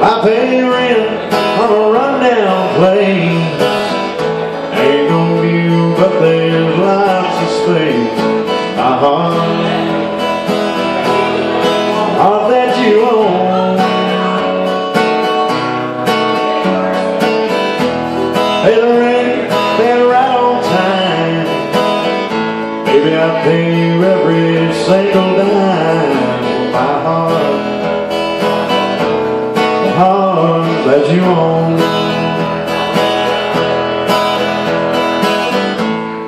I pay rent on a rundown place. Ain't no view, but there's lots of space. My heart, heart that you own. The rent, right on time. Baby, I pay you every single dime. That you own.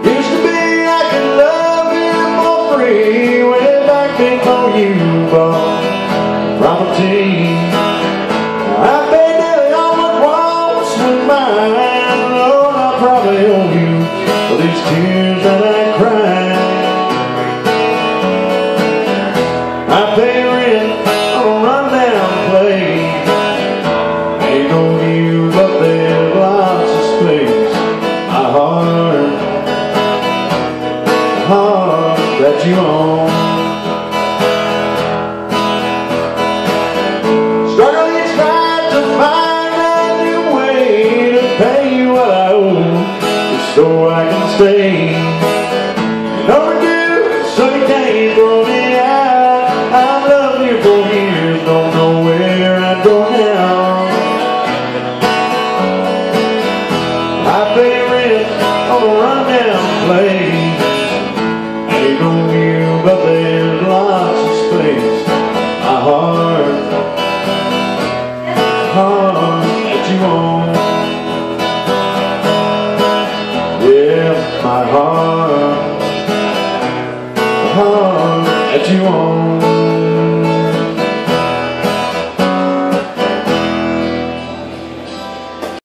Used to be I could love you for free way back before you bought property. I paid nearly all it was with mine. Lord, oh, I probably owe you for these tears No view, but there's lots of space. My heart, heart that you own. Each night to find a new way to pay you what I owe, so I can stay. gonna run. Ain't no but there's lots of space. My heart, heart that you own. Yeah, my heart, heart that you own.